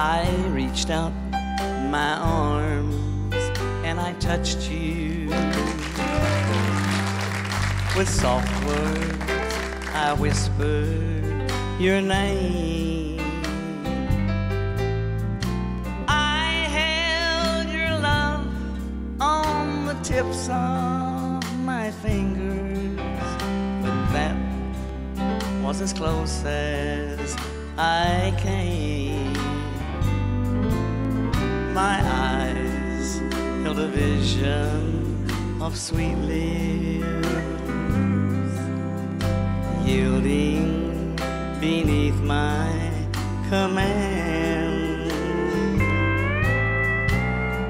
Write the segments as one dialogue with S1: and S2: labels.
S1: I reached out my arms and I touched you. With soft words, I whispered your name. I held your love on the tips of my fingers, but that was as close as I came. My eyes held a vision of sweet lips, yielding beneath my command.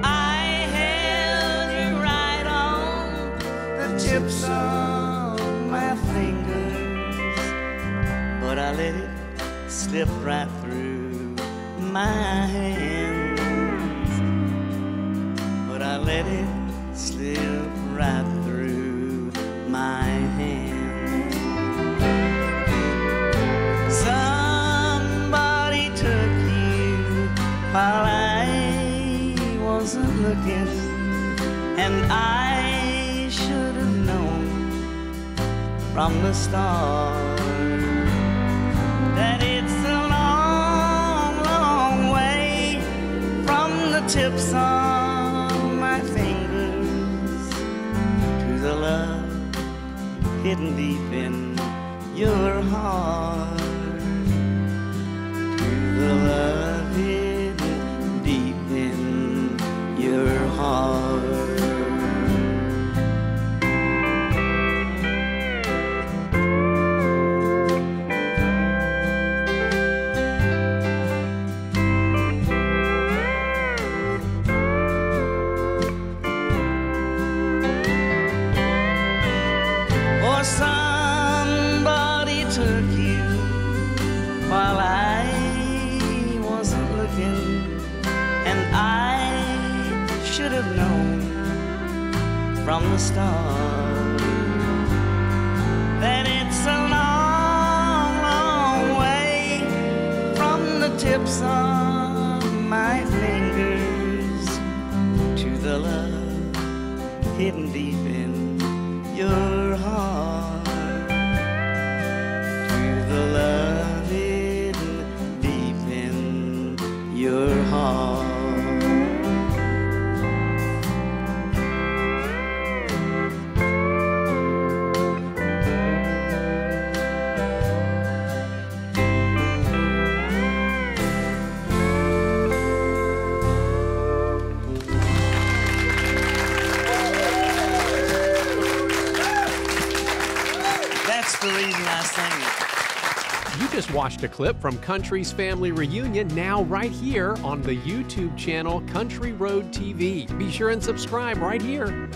S1: I held you right on the tips of my fingers, but I let it slip right through my hands. Let it slip right through my hands. Somebody took you while I wasn't looking, and I should have known from the start that it's a long, long way from the tips of hidden deep in your heart. Known from the start that it's a long, long way from the tips of my fingers to the love hidden deep That's the reason I it.
S2: You just watched a clip from Country's Family Reunion now right here on the YouTube channel Country Road TV. Be sure and subscribe right here.